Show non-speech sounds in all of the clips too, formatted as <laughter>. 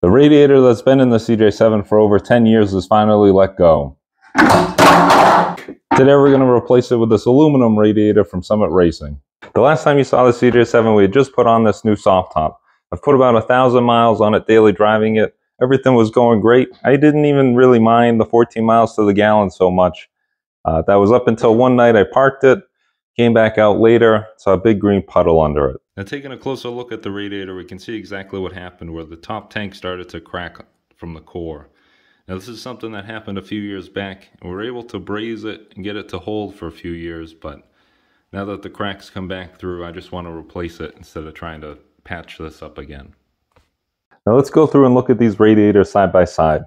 The radiator that's been in the CJ7 for over 10 years is finally let go. Today we're going to replace it with this aluminum radiator from Summit Racing. The last time you saw the CJ7 we had just put on this new soft top. I've put about a thousand miles on it daily driving it. Everything was going great. I didn't even really mind the 14 miles to the gallon so much. Uh, that was up until one night I parked it, came back out later, saw a big green puddle under it. Now taking a closer look at the radiator, we can see exactly what happened where the top tank started to crack from the core. Now this is something that happened a few years back and we were able to braze it and get it to hold for a few years, but now that the cracks come back through, I just want to replace it instead of trying to patch this up again. Now let's go through and look at these radiators side by side.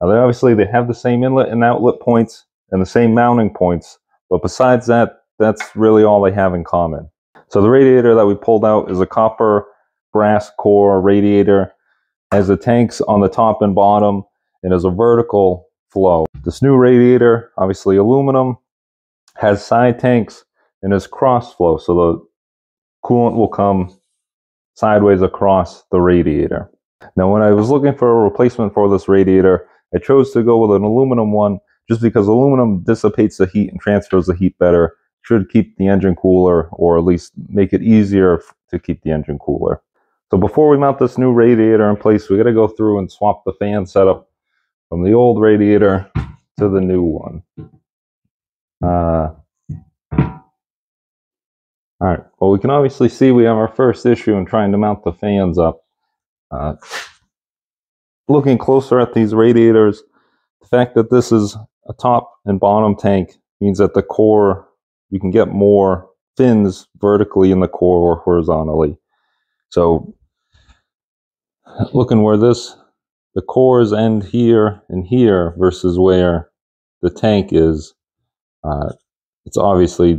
Now they obviously they have the same inlet and outlet points and the same mounting points, but besides that, that's really all they have in common. So the radiator that we pulled out is a copper brass core radiator, has the tanks on the top and bottom, and has a vertical flow. This new radiator, obviously aluminum, has side tanks and is cross flow, so the coolant will come sideways across the radiator. Now when I was looking for a replacement for this radiator, I chose to go with an aluminum one just because aluminum dissipates the heat and transfers the heat better should keep the engine cooler or at least make it easier to keep the engine cooler. So before we mount this new radiator in place, we got to go through and swap the fan setup from the old radiator to the new one. Uh, all right, well, we can obviously see we have our first issue in trying to mount the fans up. Uh, looking closer at these radiators, the fact that this is a top and bottom tank means that the core you can get more fins vertically in the core or horizontally. So looking where this, the cores end here and here versus where the tank is, uh, it's obviously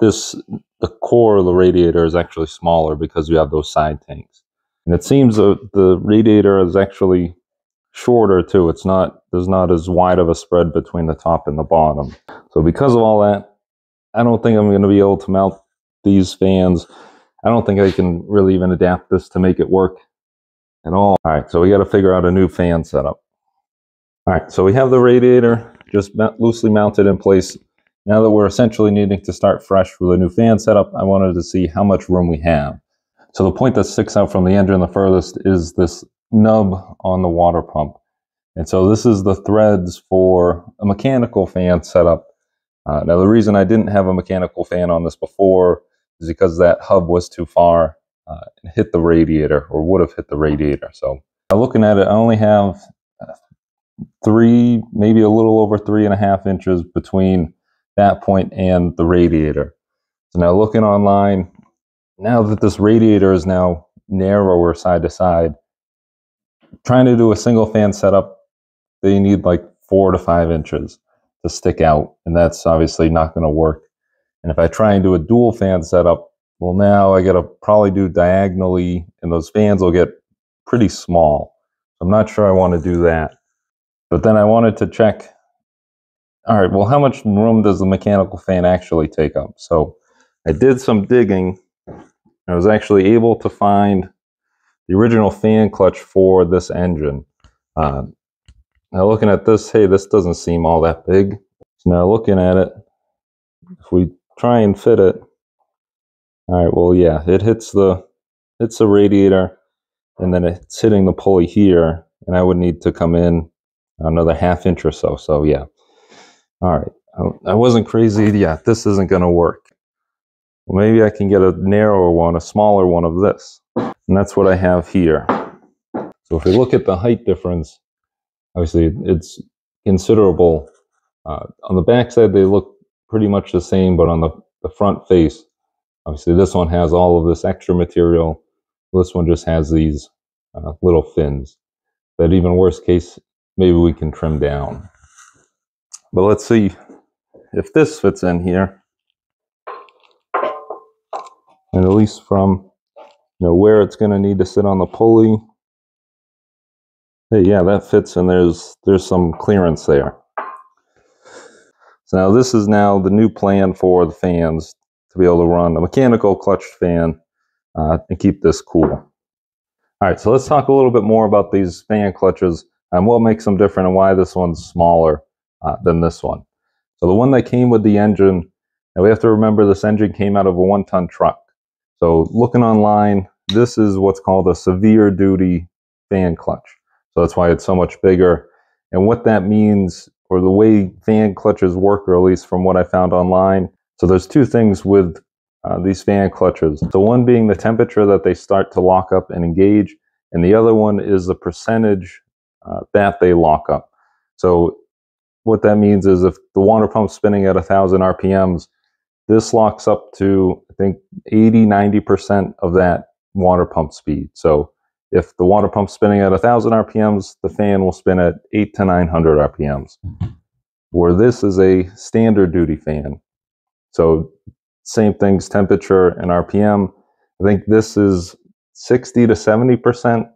this, the core of the radiator is actually smaller because you have those side tanks. And it seems that the radiator is actually shorter too. It's not, there's not as wide of a spread between the top and the bottom. So because of all that, I don't think I'm going to be able to mount these fans. I don't think I can really even adapt this to make it work at all. All right, so we got to figure out a new fan setup. All right, so we have the radiator just loosely mounted in place. Now that we're essentially needing to start fresh with a new fan setup, I wanted to see how much room we have. So the point that sticks out from the engine the furthest is this nub on the water pump. And so this is the threads for a mechanical fan setup uh, now, the reason I didn't have a mechanical fan on this before is because that hub was too far uh, and hit the radiator or would have hit the radiator. So looking at it, I only have uh, three, maybe a little over three and a half inches between that point and the radiator. So now looking online, now that this radiator is now narrower side to side, trying to do a single fan setup, they need like four to five inches to stick out, and that's obviously not going to work. And if I try and do a dual fan setup, well, now I got to probably do diagonally, and those fans will get pretty small. I'm not sure I want to do that. But then I wanted to check, all right, well, how much room does the mechanical fan actually take up? So I did some digging. I was actually able to find the original fan clutch for this engine. Uh, now looking at this, hey, this doesn't seem all that big. So now looking at it, if we try and fit it, all right, well, yeah, it hits the, hits the radiator and then it's hitting the pulley here and I would need to come in another half inch or so. So yeah, all right. I wasn't crazy. <laughs> Yeah, this isn't going to work. Well, maybe I can get a narrower one, a smaller one of this. And that's what I have here. So if we look at the height difference, obviously it's considerable. Uh, on the back side, they look pretty much the same, but on the, the front face, obviously this one has all of this extra material. This one just has these uh, little fins that even worst case, maybe we can trim down. But let's see if this fits in here. And at least from you know where it's going to need to sit on the pulley Hey, yeah, that fits and there's there's some clearance there. So now this is now the new plan for the fans to be able to run a mechanical clutch fan uh, and keep this cool. All right, so let's talk a little bit more about these fan clutches and what makes them different and why this one's smaller uh, than this one. So the one that came with the engine, and we have to remember this engine came out of a one-ton truck. So looking online, this is what's called a severe duty fan clutch. So that's why it's so much bigger. And what that means, or the way fan clutches work, or at least from what I found online. So there's two things with uh, these fan clutches. So one being the temperature that they start to lock up and engage, and the other one is the percentage uh, that they lock up. So what that means is if the water pump's spinning at 1,000 RPMs, this locks up to, I think, 80, 90% of that water pump speed. So if the water pump's spinning at 1,000 RPMs, the fan will spin at 8 to 900 RPMs. Where this is a standard duty fan. So same things, temperature and RPM. I think this is 60 to 70%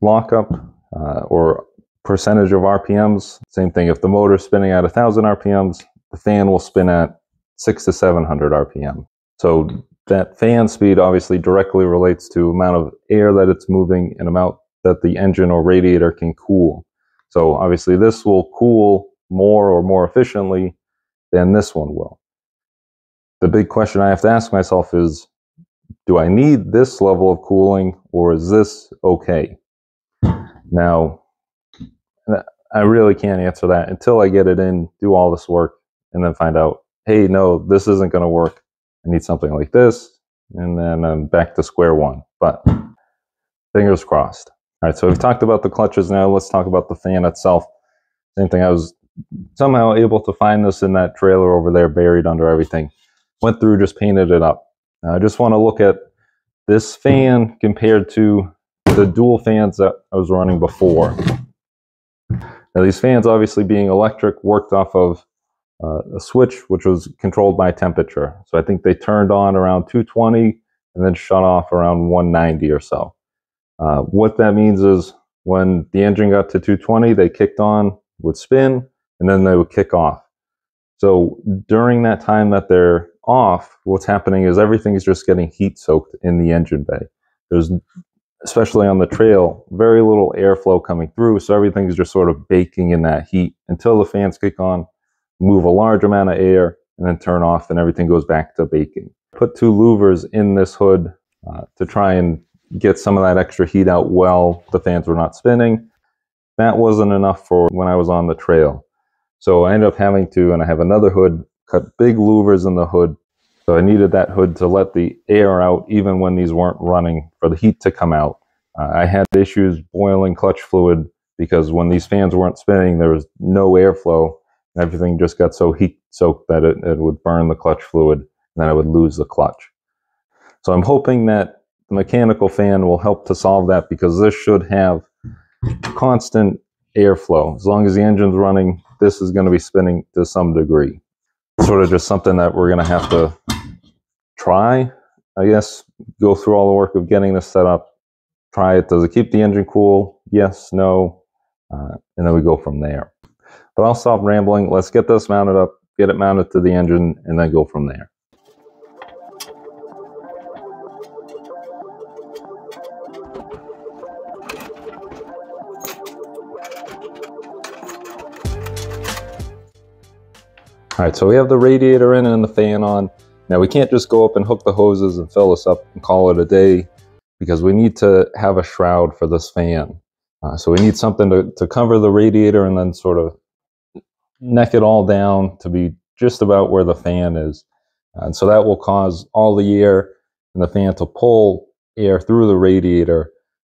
lockup uh, or percentage of RPMs. Same thing, if the motor's spinning at 1,000 RPMs, the fan will spin at 6 to 700 RPM. So that fan speed obviously directly relates to amount of air that it's moving and amount that the engine or radiator can cool. So obviously this will cool more or more efficiently than this one will. The big question I have to ask myself is, do I need this level of cooling or is this okay? Now, I really can't answer that until I get it in, do all this work, and then find out, hey, no, this isn't going to work. I need something like this, and then I'm back to square one. But fingers crossed. All right, so we've talked about the clutches now. Let's talk about the fan itself. Same thing. I was somehow able to find this in that trailer over there, buried under everything. Went through, just painted it up. I just want to look at this fan compared to the dual fans that I was running before. Now these fans obviously being electric worked off of uh, a switch which was controlled by temperature. So I think they turned on around 220 and then shut off around 190 or so. Uh, what that means is when the engine got to 220, they kicked on, would spin, and then they would kick off. So during that time that they're off, what's happening is everything is just getting heat soaked in the engine bay. There's especially on the trail, very little airflow coming through. So everything's just sort of baking in that heat until the fans kick on, move a large amount of air, and then turn off, and everything goes back to baking. Put two louvers in this hood uh, to try and get some of that extra heat out while the fans were not spinning. That wasn't enough for when I was on the trail. So I ended up having to, and I have another hood, cut big louvers in the hood so I needed that hood to let the air out even when these weren't running for the heat to come out. Uh, I had issues boiling clutch fluid because when these fans weren't spinning, there was no airflow everything just got so heat soaked that it, it would burn the clutch fluid and then I would lose the clutch. So I'm hoping that the mechanical fan will help to solve that because this should have constant airflow. As long as the engine's running, this is going to be spinning to some degree. Sort of just something that we're going to have to try, I guess, go through all the work of getting this set up, try it. Does it keep the engine cool? Yes, no, uh, and then we go from there. But I'll stop rambling. Let's get this mounted up, get it mounted to the engine, and then go from there. All right, so we have the radiator in and the fan on. Now we can't just go up and hook the hoses and fill this up and call it a day because we need to have a shroud for this fan. Uh, so we need something to, to cover the radiator and then sort of neck it all down to be just about where the fan is. And so that will cause all the air in the fan to pull air through the radiator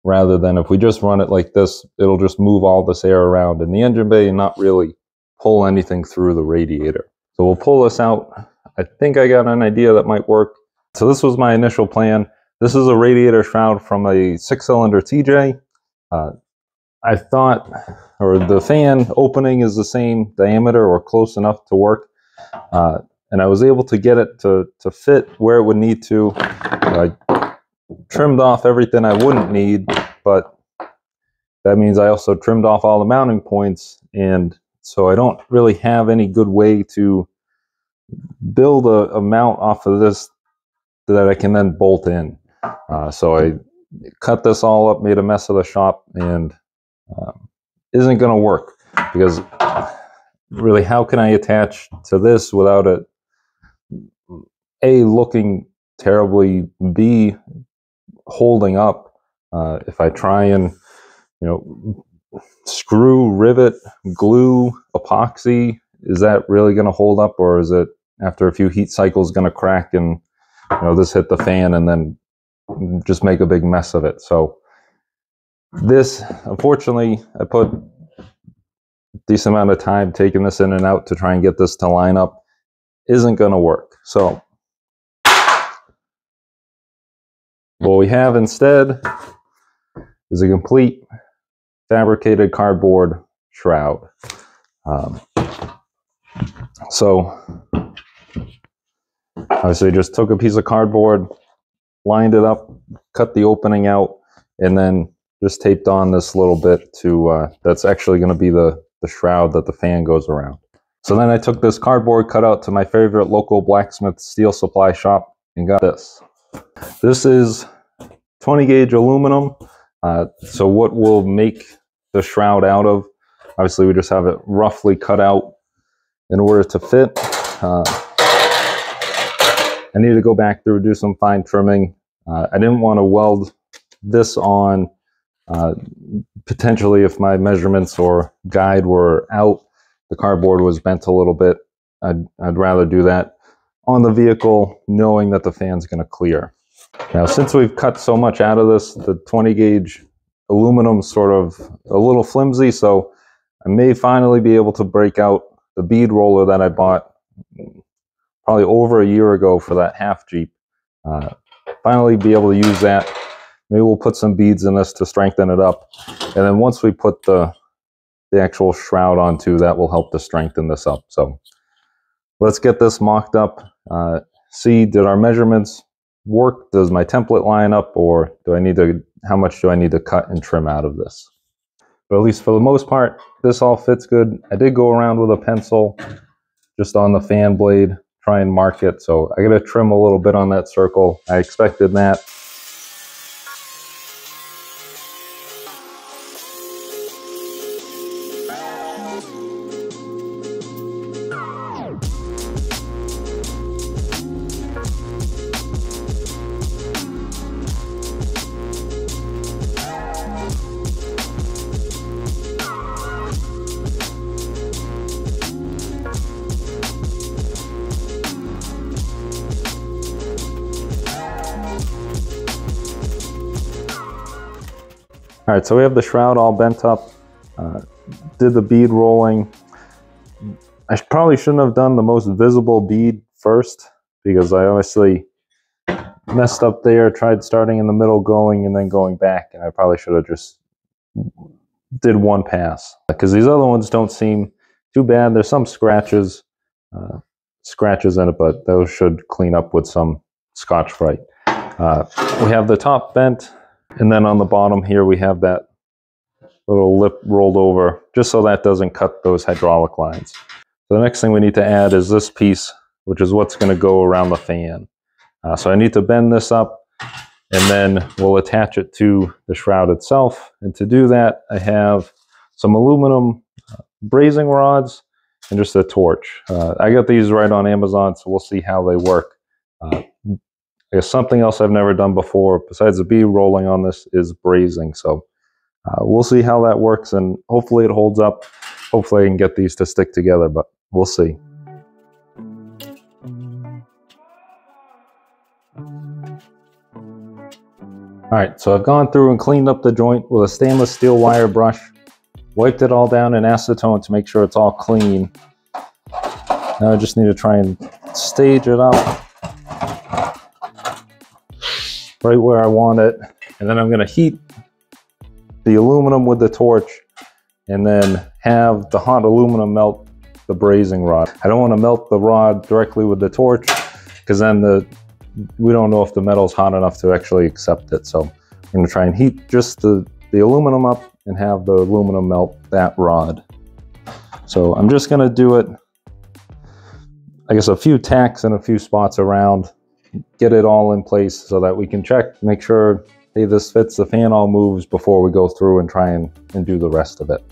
rather than if we just run it like this, it'll just move all this air around in the engine bay and not really pull anything through the radiator. So we'll pull this out I think I got an idea that might work. So this was my initial plan. This is a radiator shroud from a six-cylinder TJ. Uh, I thought, or the fan opening is the same diameter or close enough to work. Uh, and I was able to get it to, to fit where it would need to. I trimmed off everything I wouldn't need, but that means I also trimmed off all the mounting points. And so I don't really have any good way to build a, a, mount off of this that I can then bolt in. Uh, so I cut this all up, made a mess of the shop, and um, isn't going to work because really, how can I attach to this without it a looking terribly, b holding up? Uh, if I try and you know screw, rivet, glue, epoxy, is that really going to hold up, or is it after a few heat cycles going to crack and you know this hit the fan and then just make a big mess of it? So this, unfortunately, I put a decent amount of time taking this in and out to try and get this to line up. Isn't going to work. So what we have instead is a complete fabricated cardboard shroud. Um, so obviously just took a piece of cardboard, lined it up, cut the opening out, and then just taped on this little bit to, uh, that's actually going to be the, the shroud that the fan goes around. So then I took this cardboard cutout to my favorite local blacksmith steel supply shop and got this. This is 20 gauge aluminum. Uh, so what we'll make the shroud out of, obviously we just have it roughly cut out in order to fit. Uh, I need to go back through, do some fine trimming. Uh, I didn't want to weld this on uh, potentially if my measurements or guide were out, the cardboard was bent a little bit, I'd, I'd rather do that on the vehicle knowing that the fan's going to clear. Now, since we've cut so much out of this, the 20 gauge aluminum sort of a little flimsy, so I may finally be able to break out the bead roller that I bought probably over a year ago for that half Jeep. Uh, finally be able to use that Maybe we'll put some beads in this to strengthen it up. And then once we put the, the actual shroud onto, that will help to strengthen this up. So let's get this mocked up. Uh, see, did our measurements work? Does my template line up? Or do I need to, how much do I need to cut and trim out of this? But at least for the most part, this all fits good. I did go around with a pencil just on the fan blade, try and mark it. So I got to trim a little bit on that circle. I expected that. All right, so we have the shroud all bent up, uh, did the bead rolling. I probably shouldn't have done the most visible bead first because I obviously messed up there, tried starting in the middle, going, and then going back, and I probably should have just did one pass because these other ones don't seem too bad. There's some scratches, uh, scratches in it, but those should clean up with some Scotch-Brite. Uh, we have the top bent, and then on the bottom here, we have that little lip rolled over, just so that doesn't cut those hydraulic lines. So the next thing we need to add is this piece, which is what's going to go around the fan. Uh, so I need to bend this up, and then we'll attach it to the shroud itself. And to do that, I have some aluminum uh, brazing rods and just a torch. Uh, I got these right on Amazon, so we'll see how they work. Uh, I guess something else I've never done before, besides the bead rolling on this, is brazing. So uh, we'll see how that works, and hopefully it holds up. Hopefully I can get these to stick together, but we'll see. All right, so I've gone through and cleaned up the joint with a stainless steel wire brush, wiped it all down in acetone to make sure it's all clean. Now I just need to try and stage it up right where I want it. And then I'm going to heat the aluminum with the torch and then have the hot aluminum melt the brazing rod. I don't want to melt the rod directly with the torch because then the we don't know if the metal's hot enough to actually accept it. So I'm going to try and heat just the, the aluminum up and have the aluminum melt that rod. So I'm just going to do it, I guess, a few tacks and a few spots around get it all in place so that we can check, make sure hey, this fits, the fan all moves before we go through and try and, and do the rest of it.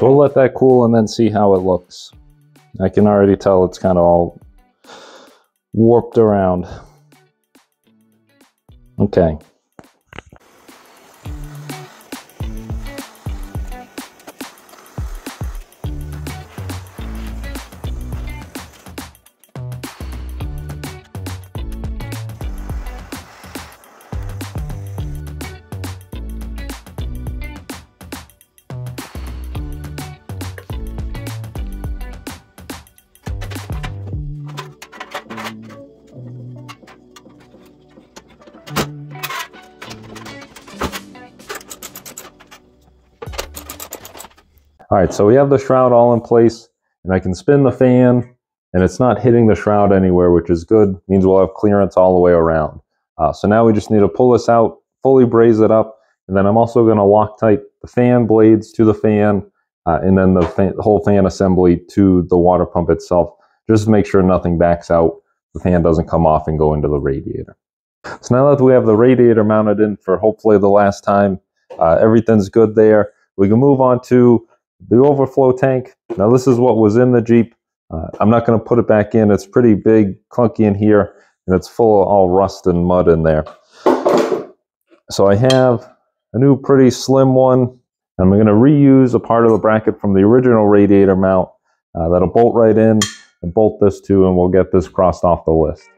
So we'll let that cool and then see how it looks. I can already tell it's kind of all warped around. Okay. All right, so we have the shroud all in place and I can spin the fan and it's not hitting the shroud anywhere, which is good. Means we'll have clearance all the way around. Uh, so now we just need to pull this out, fully braze it up, and then I'm also going to Loctite the fan blades to the fan, uh, and then the, whole fan assembly to the water pump itself, just to make sure nothing backs out, the fan doesn't come off and go into the radiator. So now that we have the radiator mounted in for hopefully the last time, uh, everything's good there. We can move on to the overflow tank. Now this is what was in the Jeep. Uh, I'm not going to put it back in. It's pretty big, clunky in here, and it's full of all rust and mud in there. So I have a new pretty slim one. And I'm going to reuse a part of the bracket from the original radiator mount. Uh, that'll bolt right in and bolt this to, and we'll get this crossed off the list.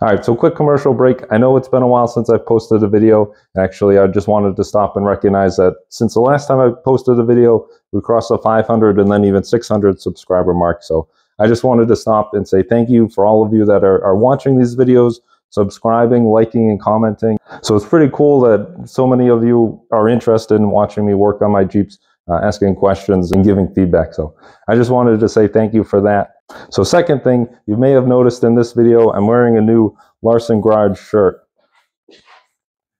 All right, so quick commercial break. I know it's been a while since I've posted a video. Actually, I just wanted to stop and recognize that since the last time I posted a video, we crossed the 500 and then even 600 subscriber mark. So I just wanted to stop and say thank you for all of you that are, are watching these videos, subscribing, liking, and commenting. So it's pretty cool that so many of you are interested in watching me work on my Jeeps uh, asking questions and giving feedback. So I just wanted to say thank you for that. So second thing, you may have noticed in this video, I'm wearing a new Larson Garage shirt.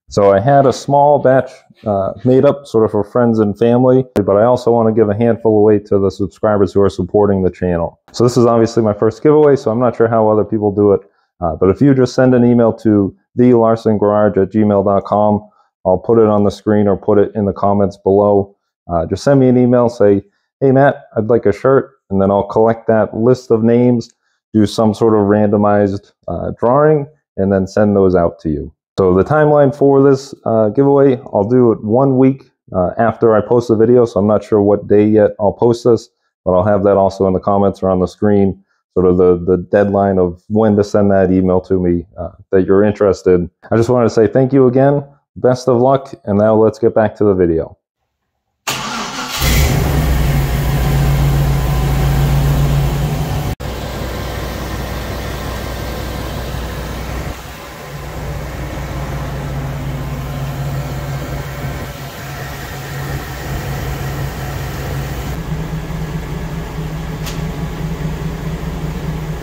So I had a small batch uh, made up sort of for friends and family, but I also want to give a handful away to the subscribers who are supporting the channel. So this is obviously my first giveaway, so I'm not sure how other people do it. Uh, but if you just send an email to thelarsongarage at gmail.com, I'll put it on the screen or put it in the comments below. Uh, just send me an email, say, hey, Matt, I'd like a shirt. And then I'll collect that list of names, do some sort of randomized uh, drawing, and then send those out to you. So the timeline for this uh, giveaway, I'll do it one week uh, after I post the video. So I'm not sure what day yet I'll post this, but I'll have that also in the comments or on the screen sort of the, the deadline of when to send that email to me uh, that you're interested. I just wanted to say thank you again, best of luck, and now let's get back to the video.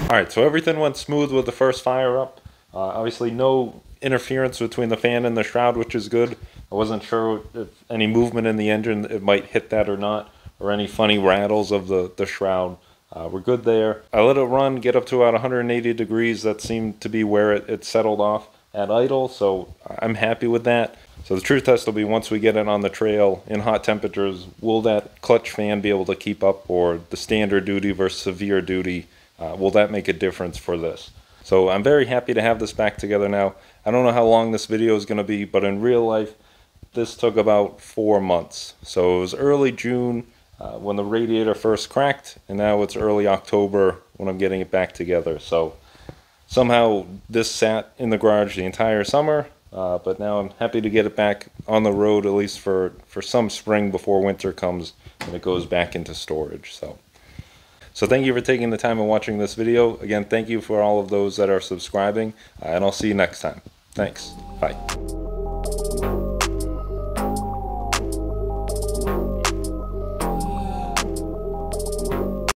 All right, so everything went smooth with the first fire up. Uh, obviously, no interference between the fan and the shroud, which is good. I wasn't sure if any movement in the engine it might hit that or not, or any funny rattles of the, the shroud. Uh, we're good there. I let it run, get up to about 180 degrees. That seemed to be where it, it settled off at idle, so I'm happy with that. So the true test will be once we get it on the trail in hot temperatures, will that clutch fan be able to keep up, or the standard duty versus severe duty uh, will that make a difference for this? So I'm very happy to have this back together now. I don't know how long this video is going to be, but in real life, this took about four months. So it was early June. uh, when the radiator first cracked, and now it's early October when I'm getting it back together. So somehow this sat in the garage the entire summer, uh, but now I'm happy to get it back on the road at least for, for some spring before winter comes and it goes back into storage. So. So thank you for taking the time and watching this video. Again, thank you for all of those that are subscribing, uh, and I'll see you next time. Thanks. Bye.